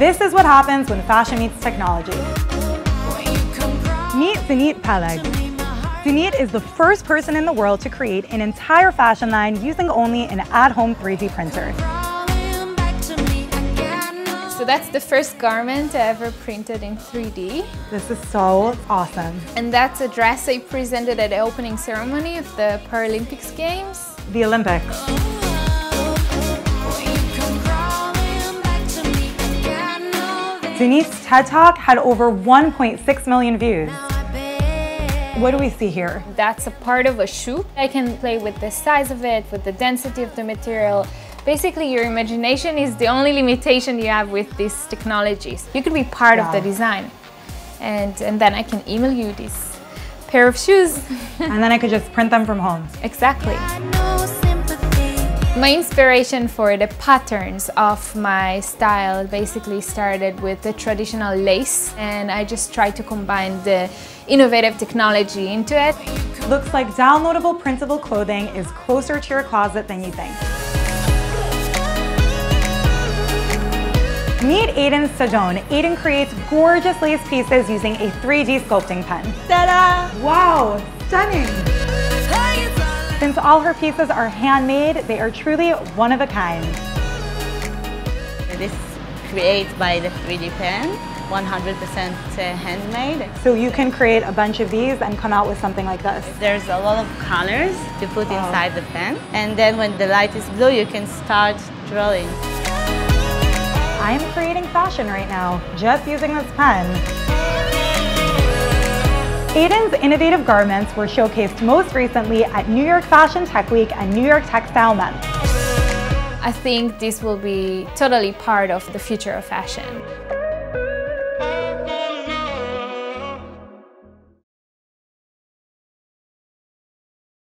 This is what happens when fashion meets technology. Meet Danit Peleg. Danit is the first person in the world to create an entire fashion line using only an at-home 3D printer. So that's the first garment I ever printed in 3D. This is so awesome. And that's a dress I presented at the opening ceremony of the Paralympics Games. The Olympics. Danit's TED Talk had over 1.6 million views. What do we see here? That's a part of a shoe. I can play with the size of it, with the density of the material. Basically, your imagination is the only limitation you have with these technologies. You could be part of the design. And, and then I can email you this pair of shoes. and then I could just print them from home. Exactly. My inspiration for the patterns of my style basically started with the traditional lace and I just tried to combine the innovative technology into it. Looks like downloadable printable clothing is closer to your closet than you think. Meet Eden Sajon. Eden creates gorgeous lace pieces using a 3D sculpting pen. Ta-da! Wow, stunning! Since all her pieces are handmade, they are truly one of a kind. It is created by the 3D pen, 100% handmade. So you can create a bunch of these and come out with something like this? There's a lot of colors to put wow. inside the pen. And then when the light is blue, you can start drawing. I'm creating fashion right now, just using this pen. Eden's innovative garments were showcased most recently at New York Fashion Tech Week and New York Textile Month. I think this will be totally part of the future of fashion.